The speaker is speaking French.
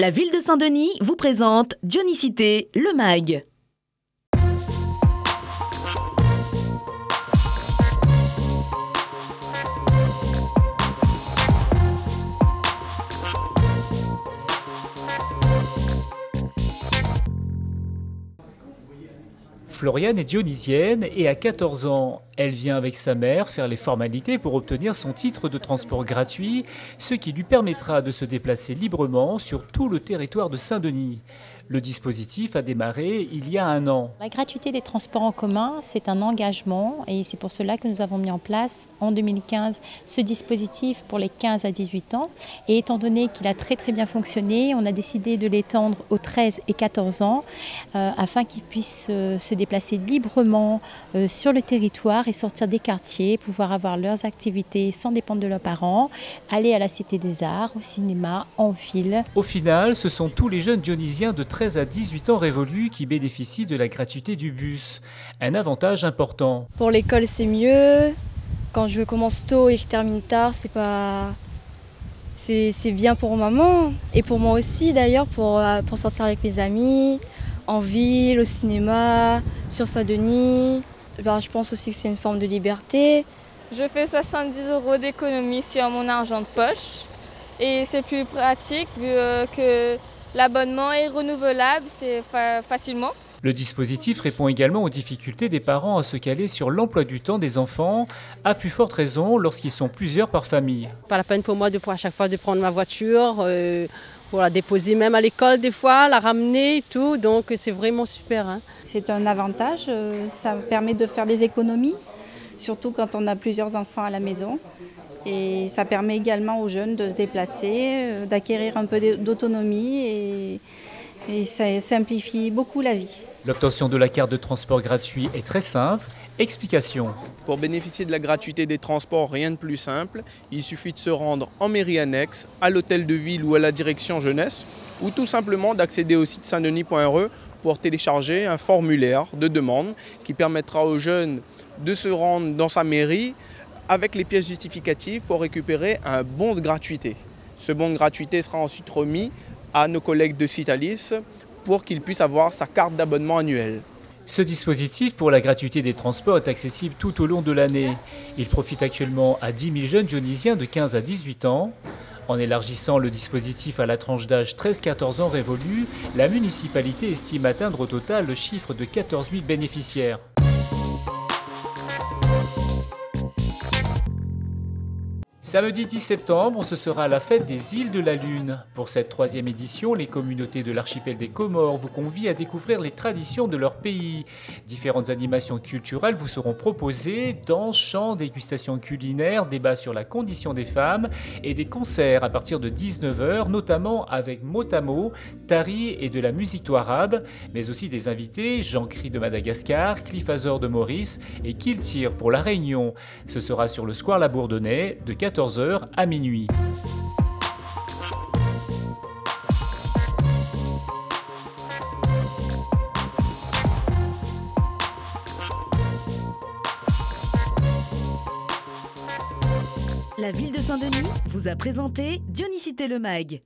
La ville de Saint-Denis vous présente Dionysité, le MAG. Floriane est dionysienne et à 14 ans, elle vient avec sa mère faire les formalités pour obtenir son titre de transport gratuit, ce qui lui permettra de se déplacer librement sur tout le territoire de Saint-Denis. Le dispositif a démarré il y a un an. La gratuité des transports en commun, c'est un engagement et c'est pour cela que nous avons mis en place en 2015 ce dispositif pour les 15 à 18 ans. Et étant donné qu'il a très très bien fonctionné, on a décidé de l'étendre aux 13 et 14 ans euh, afin qu'ils puissent euh, se déplacer librement euh, sur le territoire et sortir des quartiers, pouvoir avoir leurs activités sans dépendre de leurs parents, aller à la Cité des Arts, au cinéma, en ville. Au final, ce sont tous les jeunes dionysiens de 13 à 18 ans révolus qui bénéficient de la gratuité du bus. Un avantage important. Pour l'école, c'est mieux. Quand je commence tôt et je termine tard, c'est pas. C'est bien pour maman et pour moi aussi d'ailleurs pour, euh, pour sortir avec mes amis, en ville, au cinéma, sur Saint-Denis. Ben, je pense aussi que c'est une forme de liberté. Je fais 70 euros d'économie sur mon argent de poche et c'est plus pratique vu euh, que L'abonnement est renouvelable, c'est facilement. Le dispositif répond également aux difficultés des parents à se caler sur l'emploi du temps des enfants, à plus forte raison lorsqu'ils sont plusieurs par famille. Pas la peine pour moi de à chaque fois de prendre ma voiture, euh, pour la déposer même à l'école des fois, la ramener et tout, donc c'est vraiment super. Hein. C'est un avantage, euh, ça permet de faire des économies, surtout quand on a plusieurs enfants à la maison. Et ça permet également aux jeunes de se déplacer, euh, d'acquérir un peu d'autonomie et, ça simplifie beaucoup la vie. L'obtention de la carte de transport gratuit est très simple. Explication. Pour bénéficier de la gratuité des transports, rien de plus simple. Il suffit de se rendre en mairie annexe, à l'hôtel de ville ou à la direction jeunesse, ou tout simplement d'accéder au site saint-denis.re pour télécharger un formulaire de demande qui permettra aux jeunes de se rendre dans sa mairie avec les pièces justificatives pour récupérer un bon de gratuité. Ce bon de gratuité sera ensuite remis à nos collègues de Citalis pour qu'ils puissent avoir sa carte d'abonnement annuelle. Ce dispositif pour la gratuité des transports est accessible tout au long de l'année. Il profite actuellement à 10 000 jeunes dionysiens de 15 à 18 ans. En élargissant le dispositif à la tranche d'âge 13-14 ans révolue, la municipalité estime atteindre au total le chiffre de 14 000 bénéficiaires. Samedi 10 septembre, ce sera la fête des îles de la Lune. Pour cette troisième édition, les communautés de l'archipel des Comores vous convient à découvrir les traditions de leur pays. Différentes animations culturelles vous seront proposées, danse, chants, dégustations culinaires, débats sur la condition des femmes et des concerts à partir de 19h, notamment avec Motamo, Tari et de la musique arabe, mais aussi des invités, Jean Cri de Madagascar, Cliff Azor de Maurice et Kiltir pour La Réunion. Ce sera sur le Square La Bourdonnais de 14 14h à minuit. La ville de Saint-Denis vous a présenté Dionysité le Mag.